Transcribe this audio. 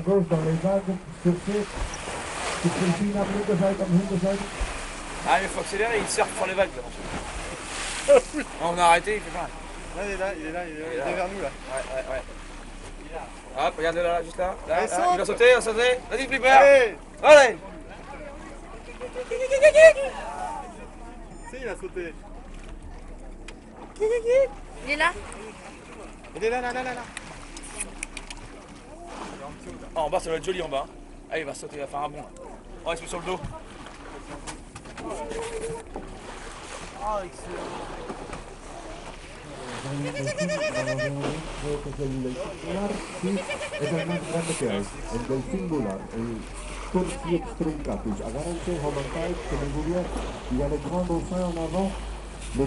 gauche dans les vagues, surfer. Tu. Ah, mais faut accélérer, il surfe sur les vagues là. on a arrêté, il fait pas. Là, il est là, il est là, il est, Il est il là. est vers nous là. Ouais, ouais, ouais. Hop, regarde là, juste là. là, là, il va sauter, il va sauter. Vas-y, Flipper. Allez Allez Si, il a sauté. Il est là Il est là, là, là, là. là. Ah, en bas, ça va être joli en bas. Ah, il va sauter, il va faire un bond. Oh, il se met sur le dos. Romancae, que me y a le grand en avant, le.